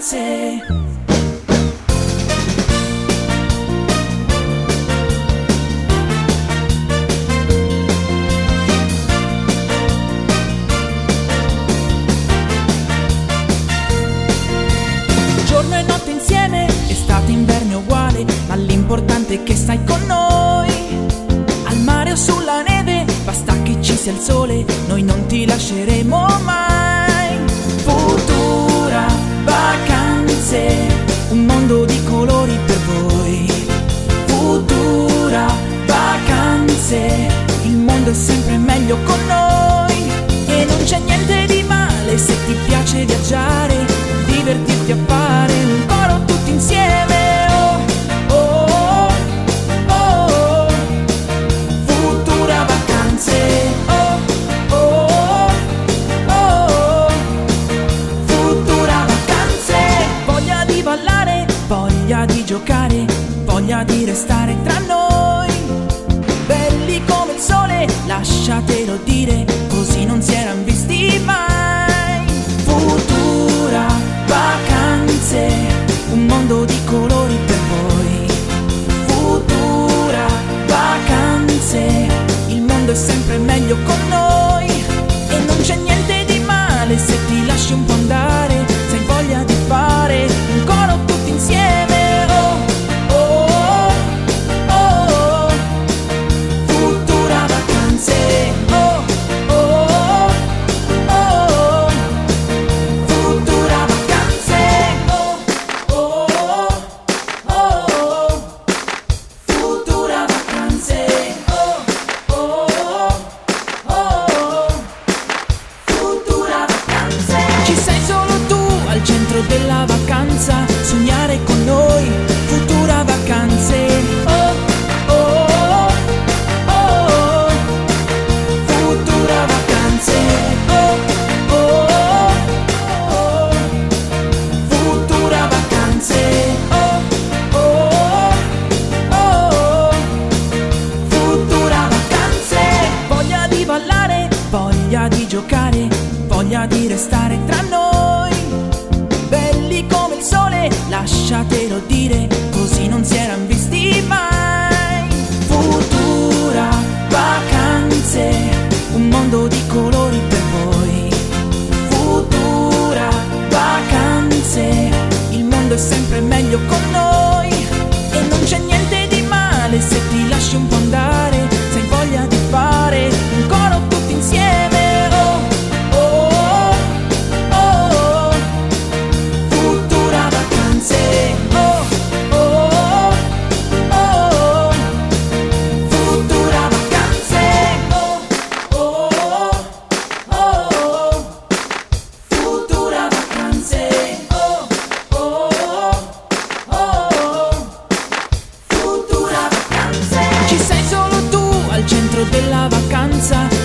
vacanze. Giorno e notte insieme, estate, inverno uguale, ma l'importante è che stai con noi. Al mare o sulla neve, basta che ci sia il sole, noi non ti lasceremo mai. Vacanze, un mondo di colori per voi. Futura vacanze, il mondo è sempre meglio con noi. E non c'è niente di male se ti piace viaggiare, giocare, voglia di restare tra noi. Belli come il sole, lasciatelo dire, così non si erano visti restare tra noi. Belli come il sole, lasciatelo dire, così non si erano visti mai. Futura vacanze, un mondo di colori per voi. Futura vacanze, il mondo è sempre meglio con noi. la vacanza.